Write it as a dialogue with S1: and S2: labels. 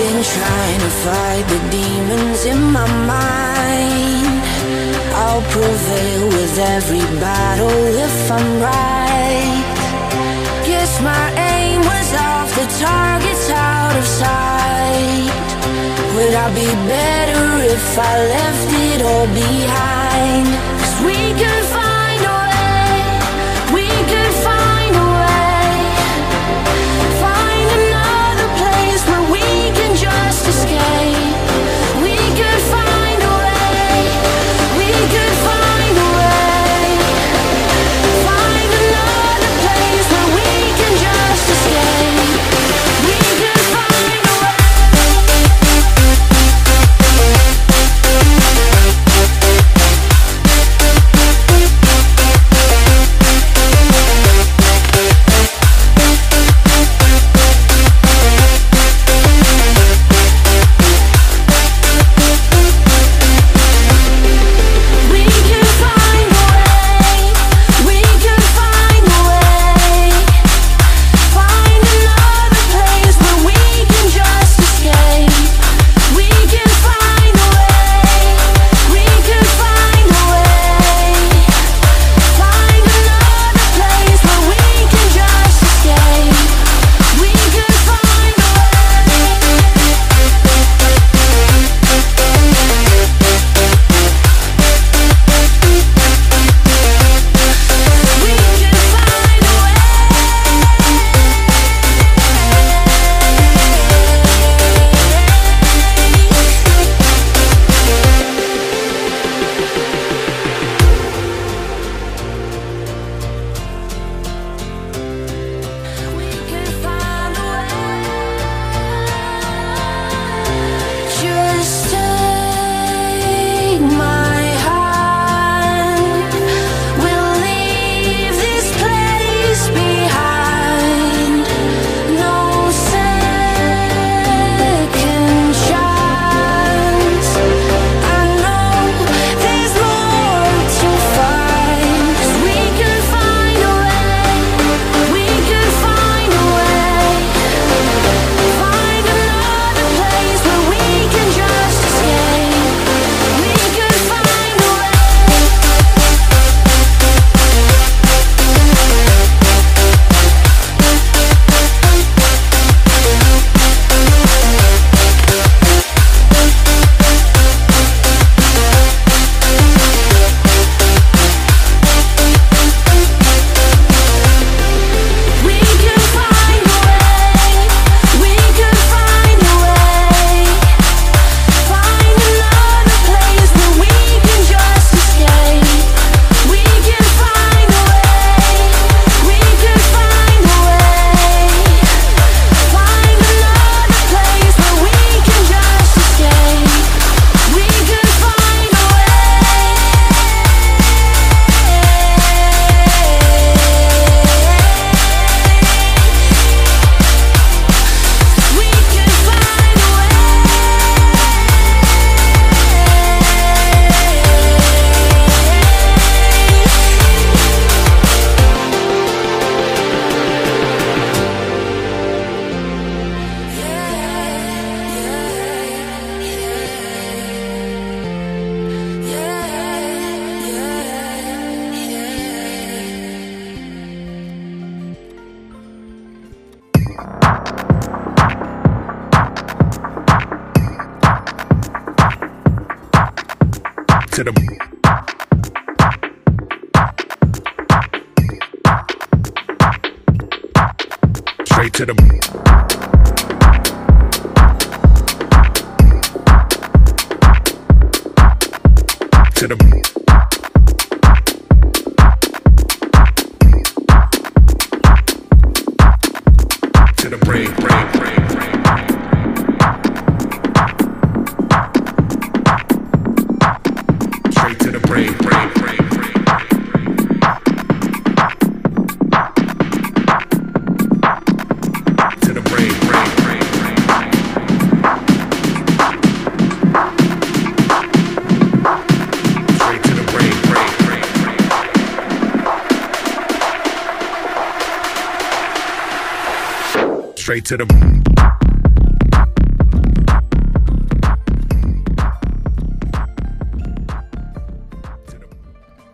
S1: been trying to fight the demons in my mind. I'll prevail with every battle if I'm right. Guess my aim was off, the target's out of sight. Would I be better if I left it all behind? to
S2: the. Straight to the. To the. to the break, break, break. straight to the.